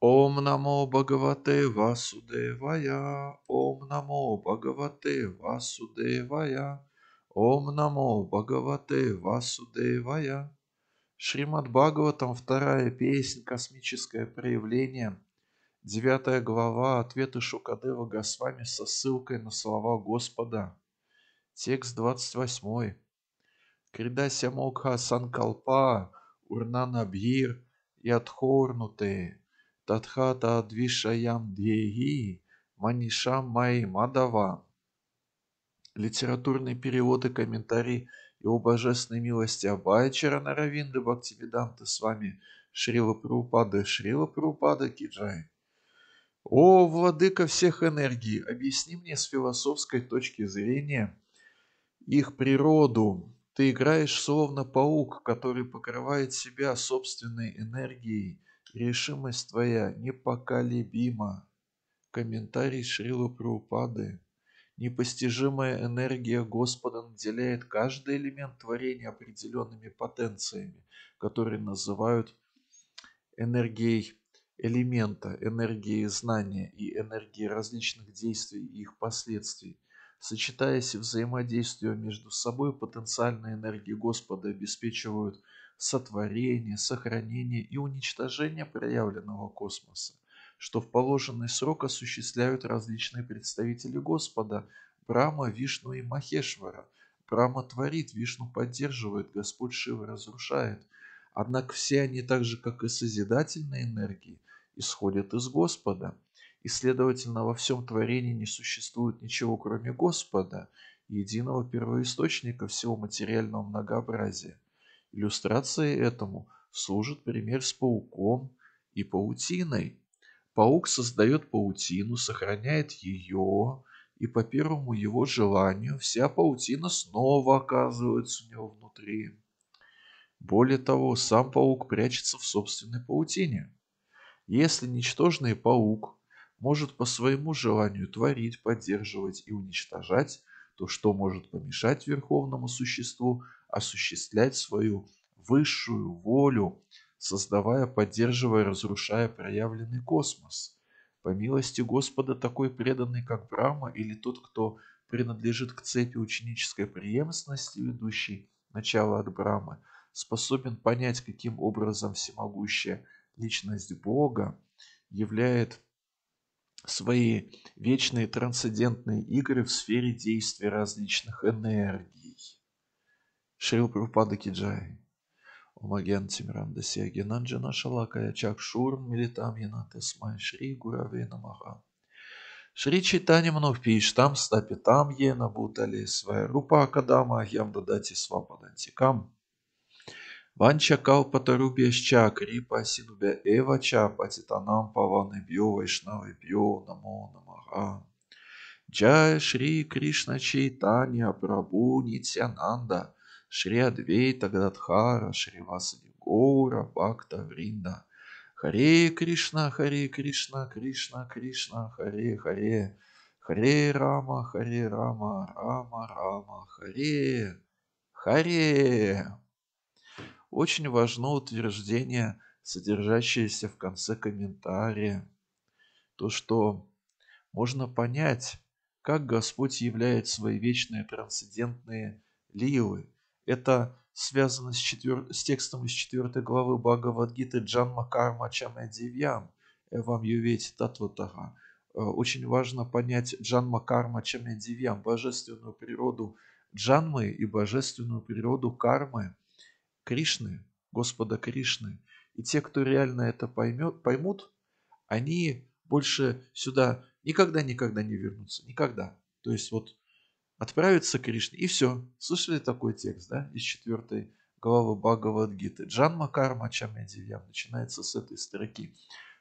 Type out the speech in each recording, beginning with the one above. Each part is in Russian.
Ом намо Бхагавате Васудевая, Ом намо Бхагавате Васудевая, Ом намо Бхагавате Васудевая. Шримад Бхагаватам, вторая песнь, космическое проявление, девятая глава, ответы Шукадева Госвами со ссылкой на слова Господа. Текст 28. Кридася Мокха Санкалпа, Урнана Бхир, Ядхорнуте, Татхата Адвишаям Дьеги, Манишам Май Мадава. Литературный перевод и комментарий его божественной милости Абайчара Наравинды Бхактивиданты с вами Шрила Прабхупада Шрила Прабхупада Киджай. О, владыка всех энергий, объясни мне с философской точки зрения их природу. Ты играешь словно паук, который покрывает себя собственной энергией. Решимость твоя непоколебима. Комментарий Шрила Прабхупады. Непостижимая энергия Господа наделяет каждый элемент творения определенными потенциями, которые называют энергией элемента, энергией знания и энергией различных действий и их последствий. Сочетаясь и взаимодействуя между собой, потенциальные энергии Господа обеспечивают сотворение, сохранение и уничтожение проявленного космоса что в положенный срок осуществляют различные представители Господа – Брама, Вишну и Махешвара. Брама творит, Вишну поддерживает, Господь Шива разрушает. Однако все они, так же как и созидательные энергии, исходят из Господа. И, следовательно, во всем творении не существует ничего, кроме Господа, единого первоисточника всего материального многообразия. Иллюстрацией этому служит пример с пауком и паутиной – Паук создает паутину, сохраняет ее, и по первому его желанию вся паутина снова оказывается у него внутри. Более того, сам паук прячется в собственной паутине. Если ничтожный паук может по своему желанию творить, поддерживать и уничтожать, то что может помешать верховному существу осуществлять свою высшую волю создавая, поддерживая, разрушая проявленный космос. По милости Господа такой преданный, как Брахма, или тот, кто принадлежит к цепи ученической преемственности, ведущей начало от Брамы, способен понять, каким образом всемогущая личность Бога являет свои вечные трансцендентные игры в сфере действия различных энергий. Шрила Прабхупада की जय. ॐ अज्ञान तिमिरान्धस्य ज्ञानाञ्जन शलाकया चक्षुर् उन्मीलितं येन तस्मै श्री गुरवे नमः. श्री चैतन्य मनोऽभीष्टं स्थापितं येन भूतले स्वयं रूपः कदा मह्यं ददाति स्वपदान्तिकम्. Ванча Калпатарубьяща Крипа Синубя Эвача Патитанам Паваны Бьо Вайшнавы Бьо Намо Намаха. Джай Шри Кришна Чайтанья Прабу Нитянанда – Шри Адвейта Гададхара, Шри Васади Гора, Бхакта Вринда. Харе Кришна, Харе Кришна, Кришна, Кришна, Харе Харе. Харе Рама, Харе Рама, Рама, Рама, Харе. Харе. Очень важно утверждение, содержащееся в конце комментария. То, что можно понять, как Господь являет свои вечные трансцендентные ливы, это связано с, четвер... с текстом из 4 главы Бхагавадгиты Джанма Карма Чамедивьям Эвам Ювети Татватага. Э, очень важно понять Джанма Карма Чамедивьям, божественную природу Джанмы и божественную природу кармы Кришны, Господа Кришны. И те, кто реально это поймет, поймут, они больше сюда никогда-никогда не вернутся. Никогда. То есть вот отправиться к Кришне. И все. Слышали такой текст, да, из четвертой главы Бхагавадгиты. Джан Макарма Чамедивьям начинается с этой строки.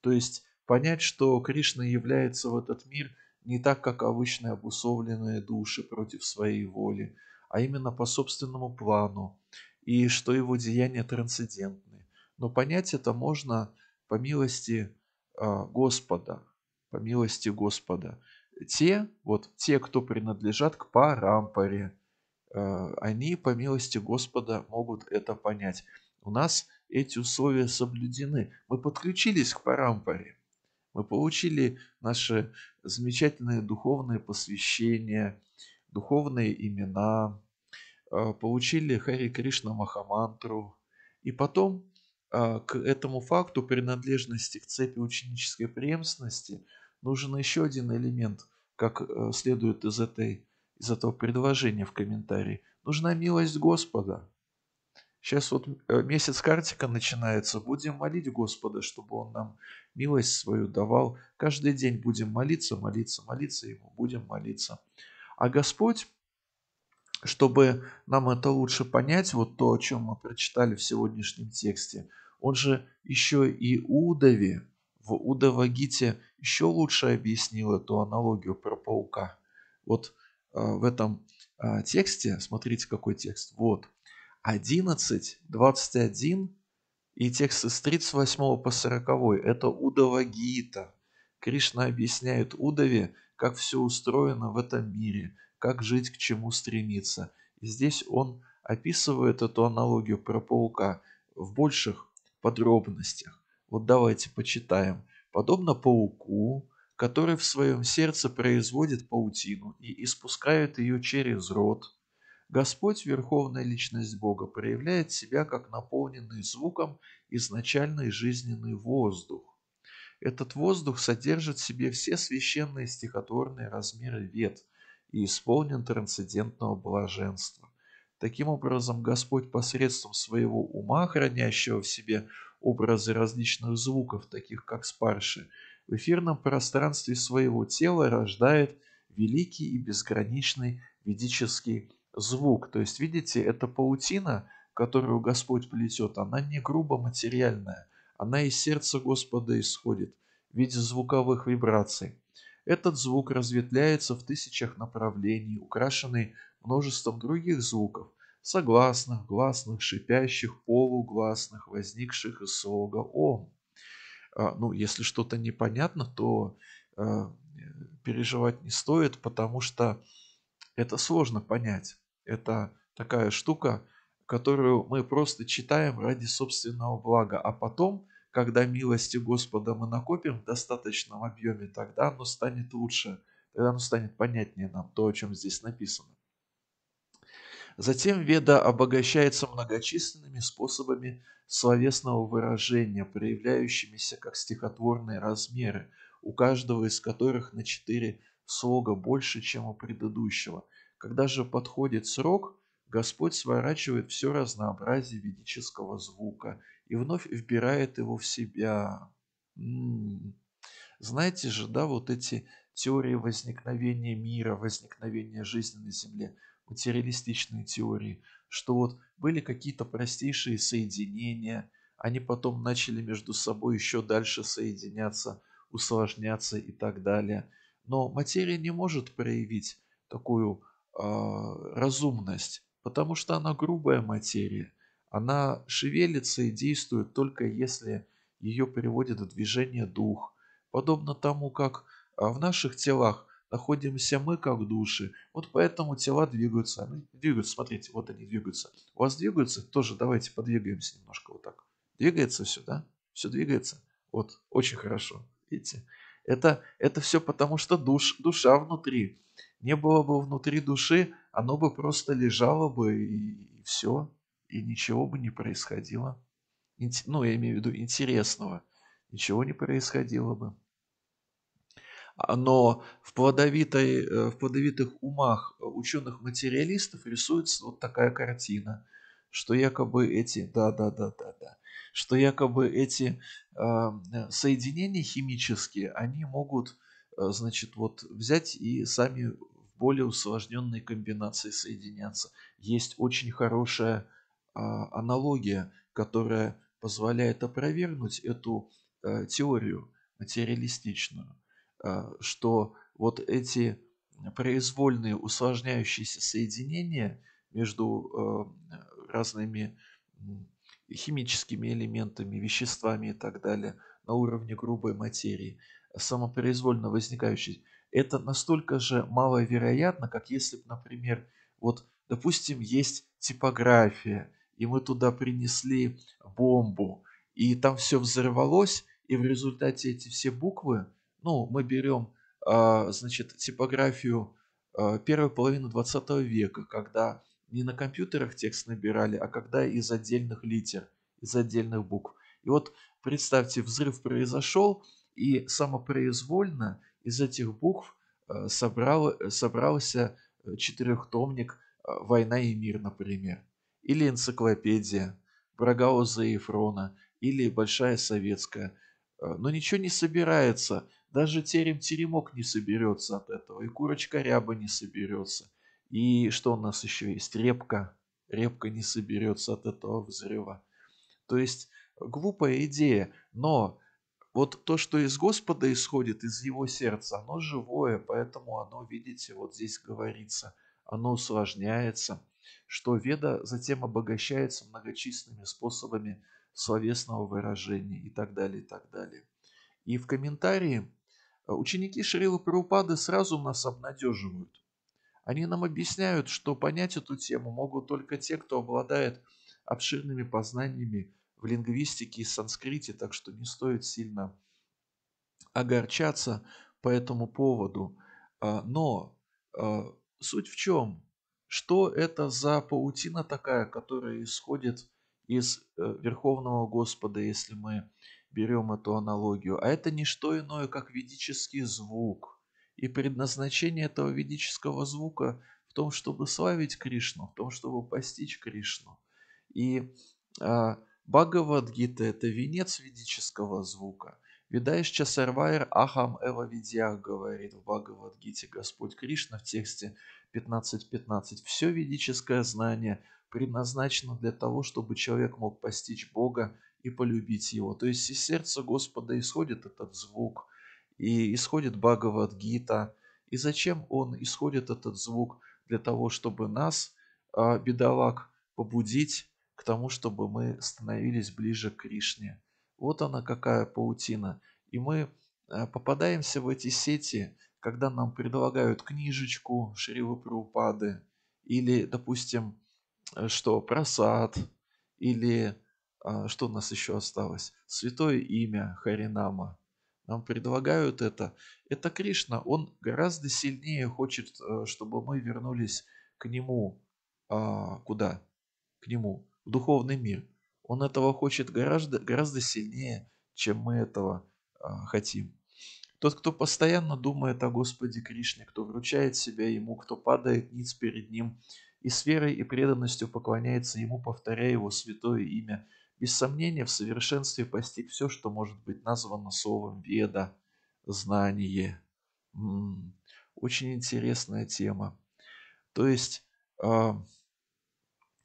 То есть понять, что Кришна является в этот мир не так, как обычные обусловленные души против своей воли, а именно по собственному плану, и что его деяния трансцендентны. Но понять это можно по милости э, Господа, по милости Господа те, вот те, кто принадлежат к парампоре, э, они, по милости Господа, могут это понять. У нас эти условия соблюдены. Мы подключились к парампоре. Мы получили наши замечательные духовные посвящения, духовные имена, а, получили Хари Кришна Махамантру. И потом а, к этому факту принадлежности к цепи ученической преемственности нужен еще один элемент, как э, следует из, этой, из этого предложения в комментарии. Нужна милость Господа. Сейчас вот э, месяц картика начинается. Будем молить Господа, чтобы Он нам милость свою давал. Каждый день будем молиться, молиться, молиться Ему, будем молиться. А Господь, чтобы нам это лучше понять, вот то, о чем мы прочитали в сегодняшнем тексте, Он же еще и Удове, в Удовагите еще лучше объяснил эту аналогию про паука. Вот э, в этом э, тексте, смотрите, какой текст. Вот. 11, 21 и тексты с 38 по 40. Это Удава Гита. Кришна объясняет Удаве, как все устроено в этом мире, как жить, к чему стремиться. И здесь он описывает эту аналогию про паука в больших подробностях. Вот давайте почитаем. Подобно пауку, который в своем сердце производит паутину и испускает ее через рот – Господь, Верховная Личность Бога, проявляет себя как наполненный звуком изначальный жизненный воздух. Этот воздух содержит в себе все священные стихотворные размеры вет и исполнен трансцендентного блаженства. Таким образом, Господь посредством своего ума, хранящего в себе образы различных звуков, таких как спарши, в эфирном пространстве своего тела рождает великий и безграничный ведический звук. То есть, видите, эта паутина, которую Господь плетет, она не грубо материальная, она из сердца Господа исходит в виде звуковых вибраций. Этот звук разветвляется в тысячах направлений, украшенный множеством других звуков, согласных, гласных, шипящих, полугласных, возникших из слога «Ом». А, ну, если что-то непонятно, то э, переживать не стоит, потому что это сложно понять. Это такая штука, которую мы просто читаем ради собственного блага, а потом, когда милости Господа мы накопим в достаточном объеме, тогда оно станет лучше, тогда оно станет понятнее нам, то, о чем здесь написано. Затем Веда обогащается многочисленными способами словесного выражения, проявляющимися как стихотворные размеры, у каждого из которых на четыре слога больше, чем у предыдущего – когда же подходит срок, Господь сворачивает все разнообразие ведического звука и вновь вбирает его в себя. М-м-м. Знаете же, да, вот эти теории возникновения мира, возникновения жизни на Земле, материалистичные теории, что вот были какие-то простейшие соединения, они потом начали между собой еще дальше соединяться, усложняться и так далее. Но материя не может проявить такую а, разумность, потому что она грубая материя. Она шевелится и действует только если ее приводит в движение дух. Подобно тому, как а, в наших телах находимся мы как души. Вот поэтому тела двигаются. Они двигаются, смотрите, вот они двигаются. У вас двигаются? Тоже давайте подвигаемся немножко вот так. Двигается все, да? Все двигается? Вот, очень хорошо. Видите? Это, это все потому, что душ, душа внутри не было бы внутри души, оно бы просто лежало бы и, и все, и ничего бы не происходило. Ну, я имею в виду интересного. Ничего не происходило бы. А, но в, плодовитой, э, в плодовитых умах ученых-материалистов рисуется вот такая картина, что якобы эти, да, да, да, да, да, что якобы эти э, соединения химические, они могут Э, значит, вот взять и сами в более усложненной комбинации соединяться. Есть очень хорошая а, аналогия, которая позволяет опровергнуть эту теорию материалистичную, что вот эти произвольные усложняющиеся соединения между а, разными химическими элементами, веществами и так далее на уровне грубой материи – самопроизвольно возникающий, это настолько же маловероятно, как если бы, например, вот, допустим, есть типография, и мы туда принесли бомбу, и там все взорвалось, и в результате эти все буквы, ну, мы берем, а, значит, типографию а, первой половины 20 века, когда не на компьютерах текст набирали, а когда из отдельных литер, из отдельных букв. И вот представьте, взрыв произошел, и самопроизвольно из этих букв а, собрал, собрался четырехтомник «Война и мир», например, или энциклопедия Брагауза и Ефрона, или Большая Советская. Но ничего не собирается, даже терем-теремок не соберется от этого, и курочка ряба не соберется. И что у нас еще есть? Репка. Репка не соберется от этого взрыва. То есть глупая идея, но вот то, что из Господа исходит, из его сердца, оно живое, поэтому оно, видите, вот здесь говорится, оно усложняется, что веда затем обогащается многочисленными способами словесного выражения и так далее, и так далее. И в комментарии э, ученики Шрилы Прабхупады сразу нас обнадеживают. Они нам объясняют, что понять эту тему могут только те, кто обладает обширными познаниями в лингвистике и санскрите, так что не стоит сильно огорчаться по этому поводу. А, но а, суть в чем? Что это за паутина такая, которая исходит из э, Верховного Господа, если мы берем эту аналогию? А это не что иное, как ведический звук. И предназначение этого ведического звука в том, чтобы славить Кришну, в том, чтобы постичь Кришну. И а, Бхагавадгита – это венец ведического звука. Видаешь Сарвайр Ахам Эва Видьях говорит в Бхагавадгите Господь Кришна в тексте 15.15. .15. Все ведическое знание предназначено для того, чтобы человек мог постичь Бога и полюбить Его. То есть из сердца Господа исходит этот звук, и исходит Бхагавадгита. И зачем он исходит этот звук? Для того, чтобы нас, а, бедолаг, побудить к тому, чтобы мы становились ближе к Кришне. Вот она какая паутина. И мы э, попадаемся в эти сети, когда нам предлагают книжечку Шривы Прабхупады, или, допустим, что, просад, или а, что у нас еще осталось? Святое имя Харинама. Нам предлагают это. Это Кришна, он гораздо сильнее хочет, э, чтобы мы вернулись к нему. А, куда? К нему в духовный мир. Он этого хочет гораздо, гораздо сильнее, чем мы этого а, хотим. Тот, кто постоянно думает о Господе Кришне, кто вручает себя Ему, кто падает ниц перед Ним и с верой и преданностью поклоняется Ему, повторяя Его святое имя, без сомнения в совершенстве постиг все, что может быть названо словом «веда», «знание». М-м, очень интересная тема. То есть, э,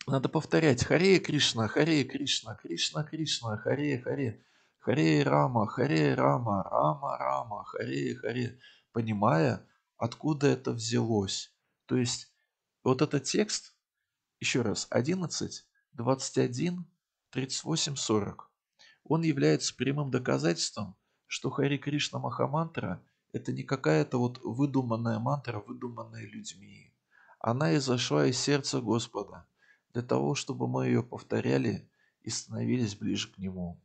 надо повторять Харе Кришна, Харе Кришна, Кришна Кришна, Харе Харе, Харе Рама, Харе Рама, Рама Рама, Харе Харе, понимая, откуда это взялось. То есть вот этот текст, еще раз, 11, 21, 38, 40, он является прямым доказательством, что Хари Кришна Махамантра – это не какая-то вот выдуманная мантра, выдуманная людьми. Она изошла из сердца Господа – для того, чтобы мы ее повторяли и становились ближе к нему.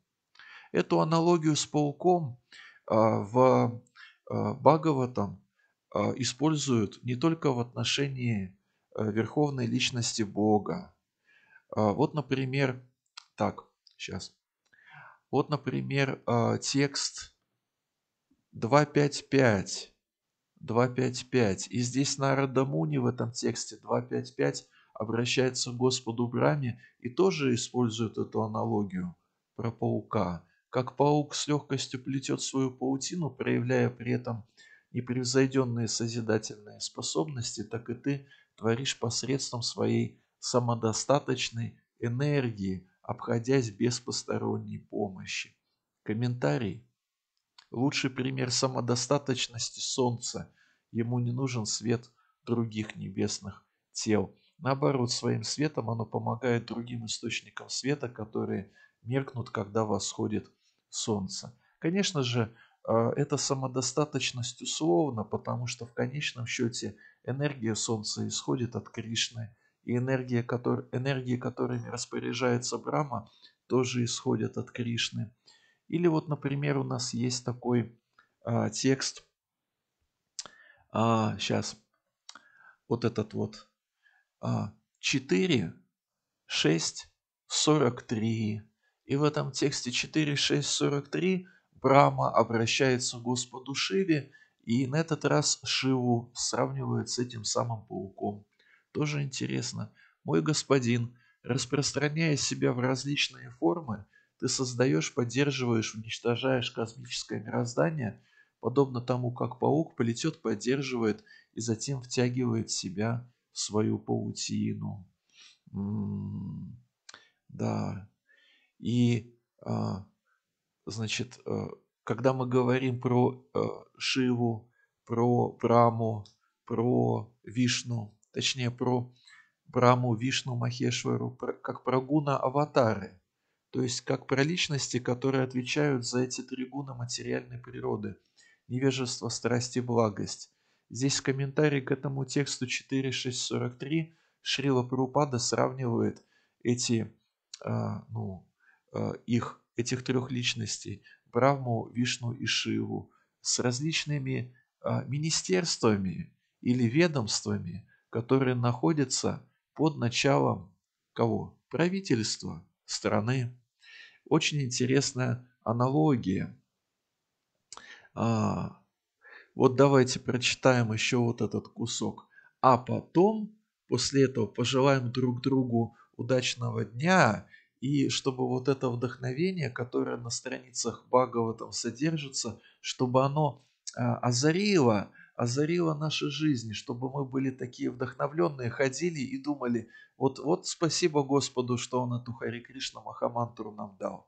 Эту аналогию с пауком а, в а, Бхагаватам а, используют не только в отношении верховной личности Бога. Вот, например, так, сейчас. Вот, например, текст 255. 255. И здесь Нарада Муни в этом тексте 255 обращается к Господу Браме и тоже использует эту аналогию про паука. Как паук с легкостью плетет свою паутину, проявляя при этом непревзойденные созидательные способности, так и ты творишь посредством своей самодостаточной энергии, обходясь без посторонней помощи. Комментарий. Лучший пример самодостаточности Солнца. Ему не нужен свет других небесных тел. Наоборот, своим светом оно помогает другим источникам света, которые меркнут, когда восходит солнце. Конечно же, а, эта самодостаточность условна, потому что в конечном счете энергия солнца исходит от Кришны, и энергия, который, энергии, которыми распоряжается Брама, тоже исходят от Кришны. Или вот, например, у нас есть такой а, текст, а, сейчас, вот этот вот, а, 4, 6, 43. И в этом тексте 4, 6, 43 Брама обращается к Господу Шиве, и на этот раз Шиву сравнивает с этим самым пауком. Тоже интересно. Мой господин, распространяя себя в различные формы, ты создаешь, поддерживаешь, уничтожаешь космическое мироздание, подобно тому, как паук полетет, поддерживает и затем втягивает себя в свою паутину. М-м-м. Да. И а, Значит, э, когда мы говорим про э, Шиву, про Браму, про Вишну, точнее про Браму, Вишну, Махешвару, как про гуна аватары, то есть как про личности, которые отвечают за эти три гуна материальной природы – невежество, страсть и благость. Здесь в комментарии к этому тексту 4.6.43 Шрила Прабхупада сравнивает эти, а, ну, а, их этих трех личностей, Браму, Вишну и Шиву, с различными а, министерствами или ведомствами, которые находятся под началом кого? Правительства страны. Очень интересная аналогия. А, вот давайте прочитаем еще вот этот кусок. А потом, после этого, пожелаем друг другу удачного дня и чтобы вот это вдохновение, которое на страницах Бхагаватам содержится, чтобы оно а, озарило, озарило наши жизни, чтобы мы были такие вдохновленные, ходили и думали, вот, вот спасибо Господу, что Он эту Хари Кришна Махамантру нам дал.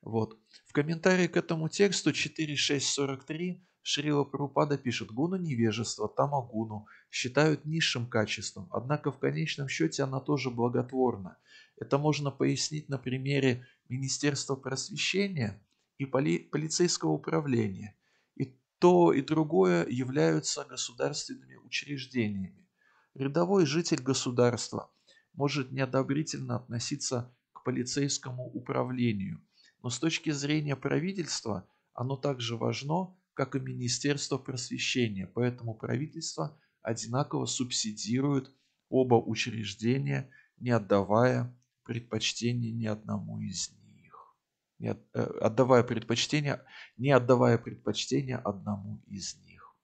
Вот. В комментарии к этому тексту 4.6.43 Шрила Прабхупада пишет, гуна невежества, тамагуну считают низшим качеством, однако в конечном счете она тоже благотворна – это можно пояснить на примере Министерства просвещения и поли полицейского управления. И то, и другое являются государственными учреждениями. Рядовой житель государства может неодобрительно относиться к полицейскому управлению, но с точки зрения правительства оно также важно, как и Министерство просвещения, поэтому правительство одинаково субсидирует оба учреждения, не отдавая предпочтение ни одному из них. Не от, э, отдавая предпочтение, не отдавая предпочтение одному из них.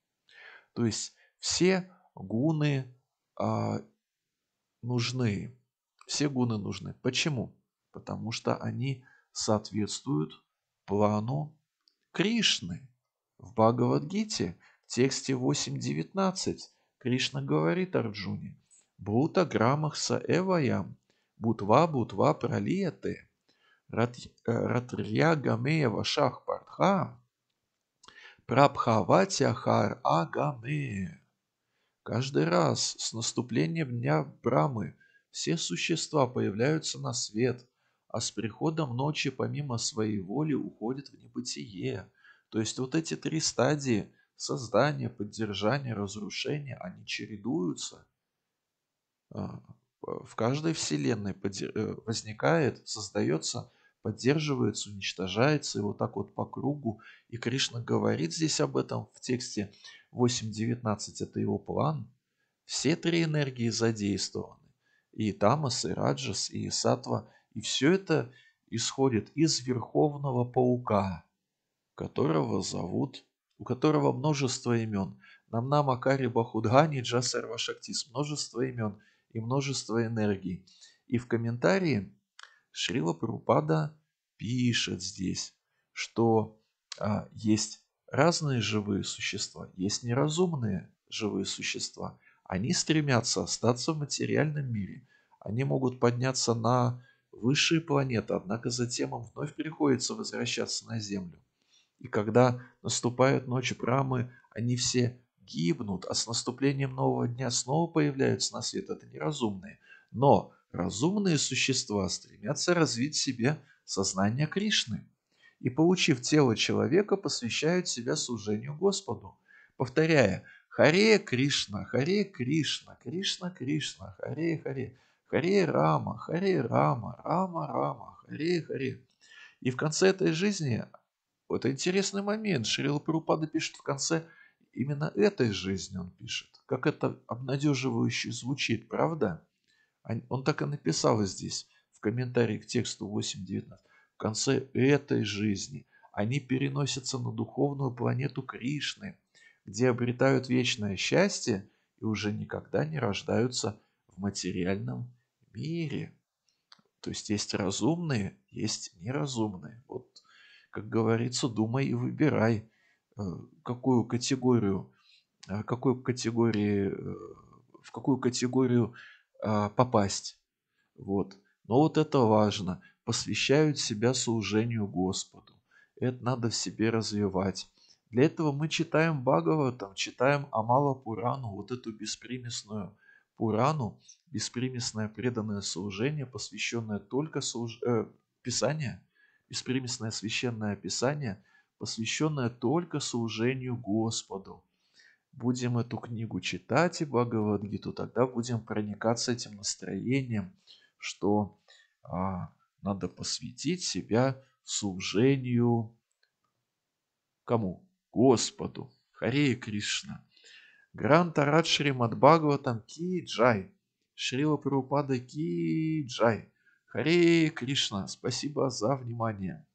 То есть все гуны а, нужны. Все гуны нужны. Почему? Потому что они соответствуют плану Кришны. В Бхагавадгите, в тексте 8.19, Кришна говорит Арджуне, «Бута грамах са эваям, Бутва, Бутва пролиеты. Ратрия Гамея Вашах Партха. Прабхаватяхар Агаме. Каждый раз с наступлением дня Брамы все существа появляются на свет, а с приходом ночи помимо своей воли уходят в небытие. То есть вот эти три стадии создания, поддержания, разрушения, они чередуются. А, в каждой вселенной э, возникает, создается, поддерживается, уничтожается, и вот так вот по кругу. И Кришна говорит здесь об этом в тексте 8.19, это его план. Все три энергии задействованы. И Тамас, и Раджас, и Сатва. И все это исходит из Верховного Паука, которого зовут, у которого множество имен. Намна Макари Бахудгани Джасарва Шактис. Множество имен – и множество энергий. И в комментарии Шрила Прупада пишет здесь, что а, есть разные живые существа, есть неразумные живые существа. Они стремятся остаться в материальном мире. Они могут подняться на высшие планеты, однако затем им вновь приходится возвращаться на Землю. И когда наступают ночи Брамы, они все гибнут, а с наступлением нового дня снова появляются на свет. Это неразумные. Но разумные существа стремятся развить в себе сознание Кришны. И, получив тело человека, посвящают себя служению Господу, повторяя Харе Кришна, Харе Кришна, Кришна Кришна, Харе Харе, Харе Рама, Харе Рама, Рама Рама, Харе Харе. И в конце этой жизни, вот интересный момент, Шрила Прабхупада пишет в конце именно этой жизни он пишет. Как это обнадеживающе звучит, правда? Он так и написал здесь, в комментарии к тексту 8.19. В конце этой жизни они переносятся на духовную планету Кришны, где обретают вечное счастье и уже никогда не рождаются в материальном мире. То есть есть разумные, есть неразумные. Вот, как говорится, думай и выбирай, какую категорию, э, какой категории, э, в какую категорию а, попасть. Вот. Но вот это важно. Посвящают себя служению Господу. Это надо в себе развивать. Для этого мы читаем Бхагаватам, читаем Амала Пурану, вот эту беспримесную Пурану, беспримесное преданное служение, посвященное только служ... э, Писание, беспримесное священное Писание, посвященное только служению Господу будем эту книгу читать и Бхагавадгиту, тогда будем проникаться этим настроением, что а, надо посвятить себя служению кому? Господу. Харе Кришна. Гранта Радшри Мадбхагаватам Ки Джай. Шрила Прабхупада Ки Джай. Харе Кришна. Спасибо за внимание.